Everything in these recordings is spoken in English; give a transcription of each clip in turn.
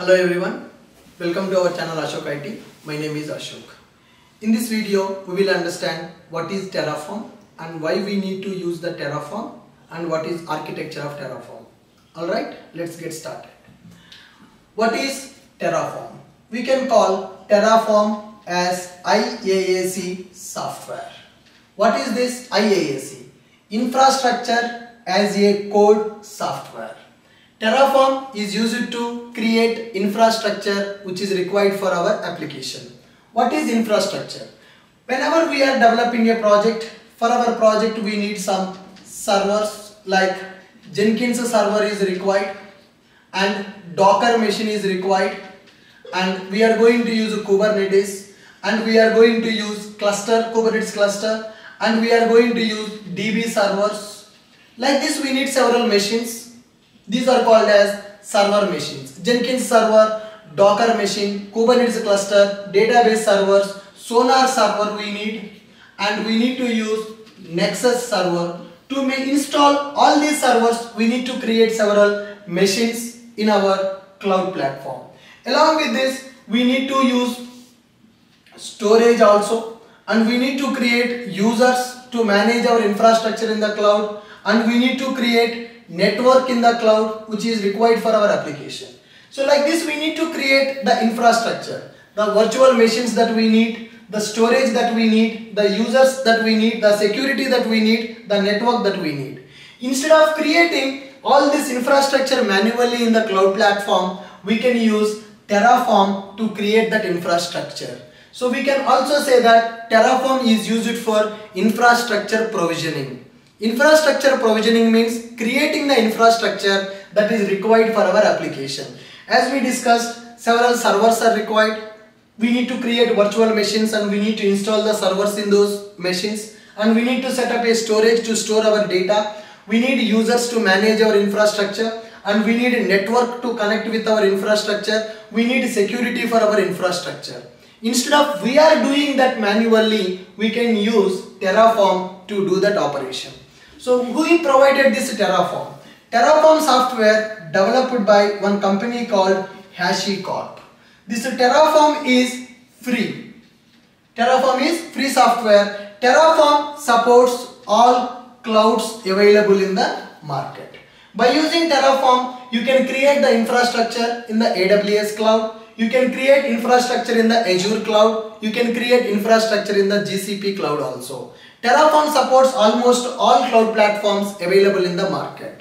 Hello everyone, welcome to our channel Ashok IT. My name is Ashok. In this video, we will understand what is Terraform and why we need to use the Terraform and what is architecture of Terraform. Alright, let's get started. What is Terraform? We can call Terraform as IaaC software. What is this IaaC? Infrastructure as a code software. Terraform is used to create infrastructure which is required for our application. What is infrastructure? Whenever we are developing a project, for our project we need some servers like Jenkins server is required and Docker machine is required and we are going to use Kubernetes and we are going to use cluster, Kubernetes cluster and we are going to use DB servers. Like this we need several machines these are called as server machines. Jenkins server, Docker machine, Kubernetes cluster, database servers, Sonar server we need and we need to use Nexus server. To install all these servers, we need to create several machines in our cloud platform. Along with this, we need to use storage also and we need to create users to manage our infrastructure in the cloud and we need to create network in the cloud which is required for our application. So like this we need to create the infrastructure, the virtual machines that we need, the storage that we need, the users that we need, the security that we need, the network that we need. Instead of creating all this infrastructure manually in the cloud platform, we can use Terraform to create that infrastructure. So we can also say that Terraform is used for infrastructure provisioning. Infrastructure provisioning means creating the infrastructure that is required for our application. As we discussed, several servers are required. We need to create virtual machines and we need to install the servers in those machines and we need to set up a storage to store our data. We need users to manage our infrastructure and we need a network to connect with our infrastructure. We need security for our infrastructure. Instead of we are doing that manually, we can use Terraform to do that operation. So who provided this Terraform? Terraform software developed by one company called HashiCorp. This Terraform is free. Terraform is free software. Terraform supports all clouds available in the market. By using Terraform, you can create the infrastructure in the AWS cloud. You can create infrastructure in the Azure cloud. You can create infrastructure in the GCP cloud also. Terraform supports almost all cloud platforms available in the market.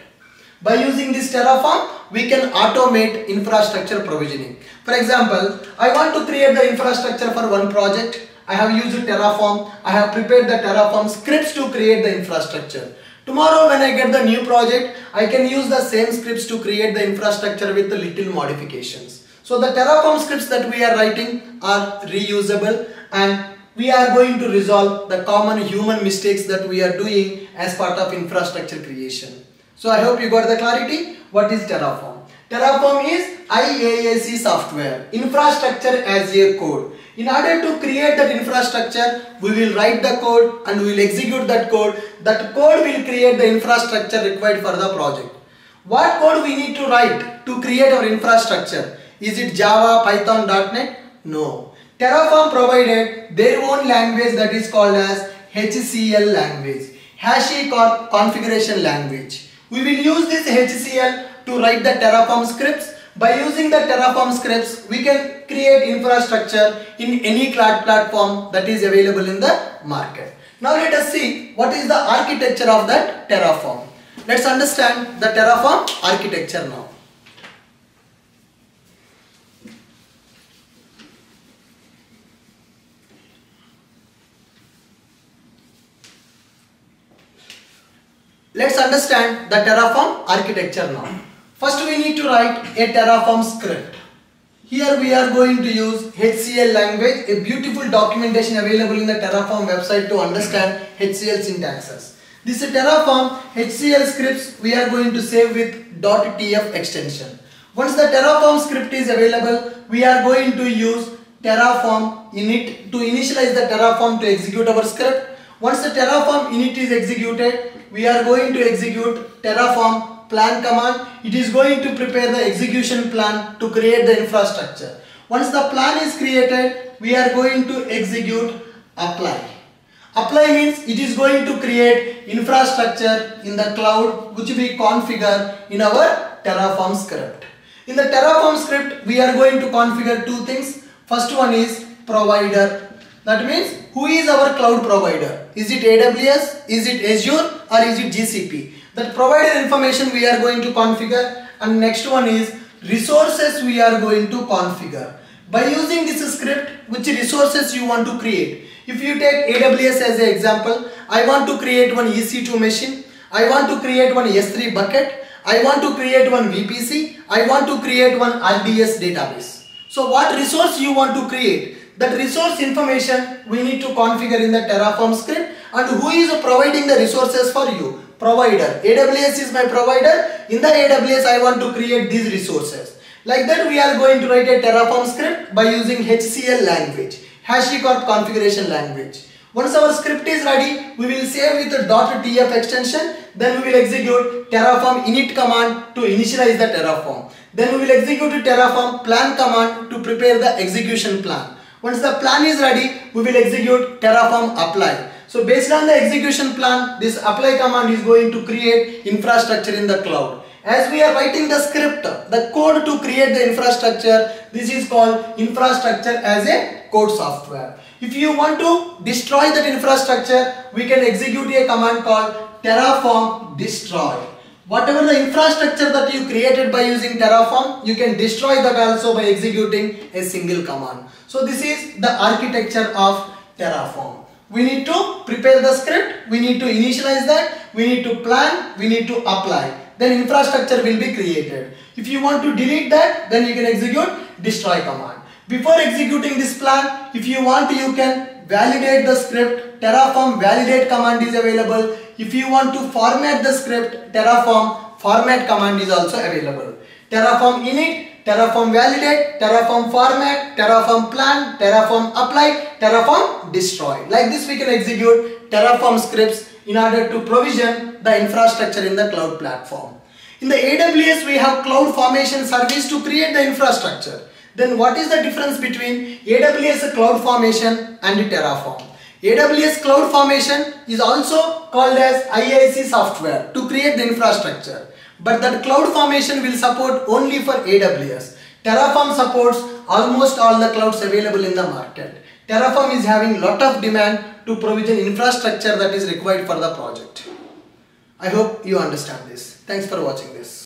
By using this Terraform, we can automate infrastructure provisioning. For example, I want to create the infrastructure for one project. I have used Terraform. I have prepared the Terraform scripts to create the infrastructure. Tomorrow when I get the new project, I can use the same scripts to create the infrastructure with little modifications. So the Terraform scripts that we are writing are reusable and we are going to resolve the common human mistakes that we are doing as part of infrastructure creation. So I hope you got the clarity. What is Terraform? Terraform is IaaC software, infrastructure as a code. In order to create that infrastructure, we will write the code and we will execute that code. That code will create the infrastructure required for the project. What code we need to write to create our infrastructure? Is it Java, Python, .NET? No. Terraform provided their own language that is called as HCL language, HashiCorp configuration language. We will use this HCL to write the Terraform scripts. By using the Terraform scripts, we can create infrastructure in any cloud platform that is available in the market. Now let us see what is the architecture of that Terraform. Let's understand the Terraform architecture now. Let's understand the Terraform architecture now. First we need to write a Terraform script. Here we are going to use HCL language, a beautiful documentation available in the Terraform website to understand HCL syntaxes. This Terraform HCL scripts we are going to save with .tf extension. Once the Terraform script is available, we are going to use Terraform init to initialize the Terraform to execute our script. Once the Terraform init is executed, we are going to execute terraform plan command. It is going to prepare the execution plan to create the infrastructure. Once the plan is created, we are going to execute apply. Apply means it is going to create infrastructure in the cloud which we configure in our Terraform script. In the Terraform script, we are going to configure two things. First one is provider. That means who is our cloud provider? Is it AWS? Is it Azure? Or is it GCP? That provider information we are going to configure. And next one is resources we are going to configure. By using this script, which resources you want to create. If you take AWS as an example, I want to create one EC2 machine. I want to create one S3 bucket. I want to create one VPC. I want to create one RDS database. So what resource you want to create? That resource information we need to configure in the Terraform script and who is providing the resources for you? Provider. AWS is my provider. In the AWS I want to create these resources. Like that we are going to write a Terraform script by using HCL language, HashiCorp configuration language. Once our script is ready, we will save with the .tf extension. Then we will execute terraform init command to initialize the terraform. Then we will execute terraform plan command to prepare the execution plan. Once the plan is ready, we will execute terraform apply. So based on the execution plan, this apply command is going to create infrastructure in the cloud. As we are writing the script, the code to create the infrastructure, this is called infrastructure as a code software. If you want to destroy that infrastructure, we can execute a command called terraform destroy. Whatever the infrastructure that you created by using terraform, you can destroy that also by executing a single command. So this is the architecture of terraform. We need to prepare the script, we need to initialize that, we need to plan, we need to apply then infrastructure will be created. If you want to delete that, then you can execute destroy command. Before executing this plan, if you want, you can validate the script. Terraform validate command is available. If you want to format the script, Terraform format command is also available. Terraform init, Terraform validate, Terraform format, Terraform plan, Terraform apply, Terraform destroy. Like this we can execute Terraform scripts in order to provision the infrastructure in the cloud platform. In the AWS, we have cloud formation service to create the infrastructure. Then what is the difference between AWS cloud formation and Terraform? AWS cloud formation is also called as IIC software to create the infrastructure. But that cloud formation will support only for AWS. Terraform supports almost all the clouds available in the market. Terraform is having lot of demand to provision infrastructure that is required for the project. I hope you understand this. Thanks for watching this.